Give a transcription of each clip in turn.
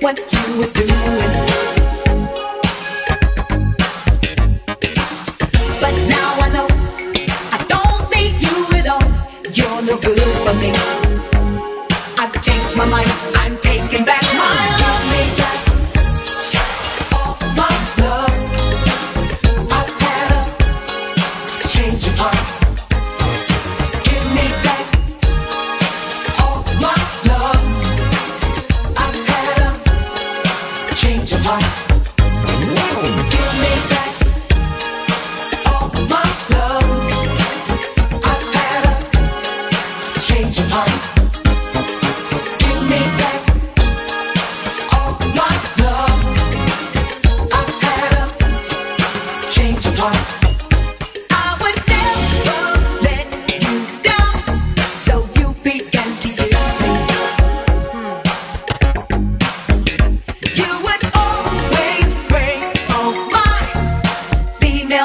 what you were doing. heart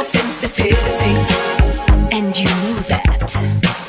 sensitivity. And you knew that.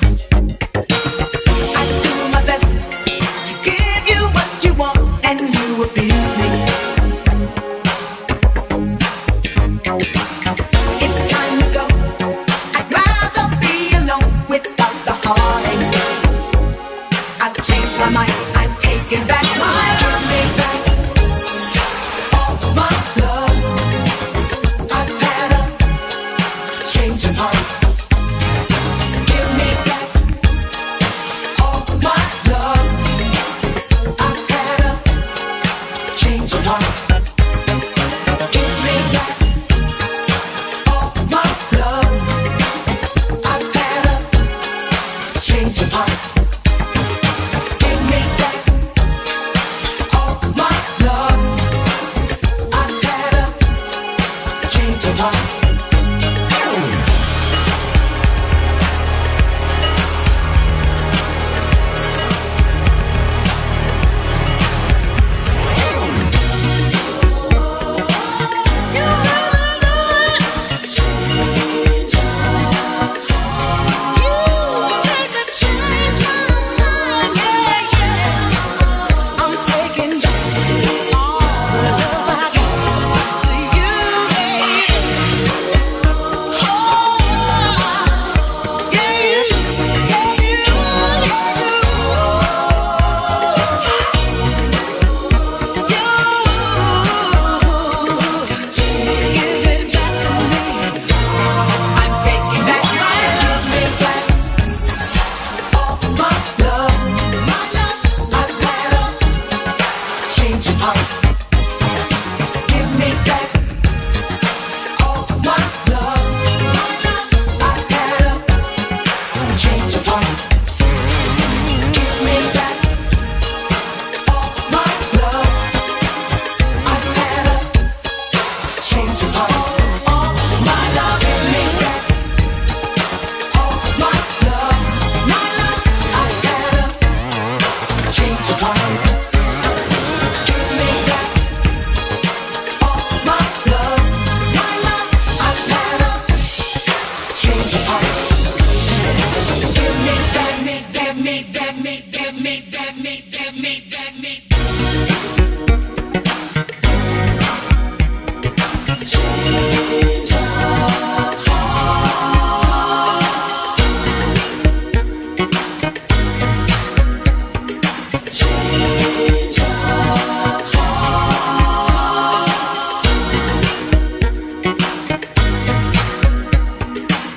to walk.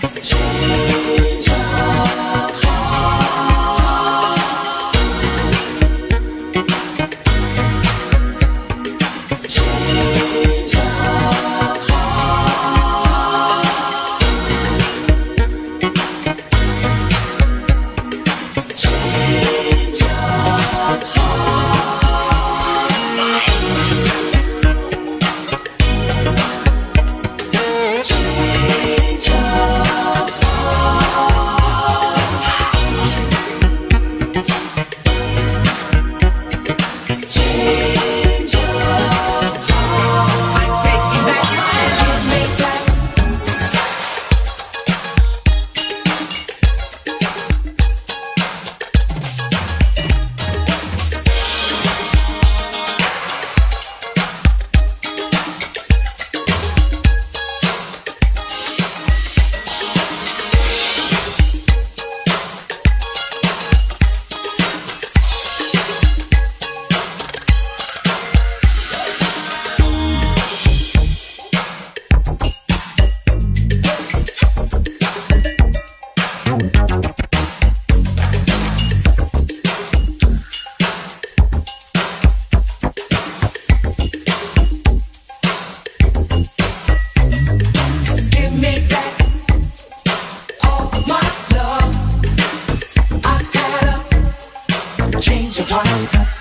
Yo change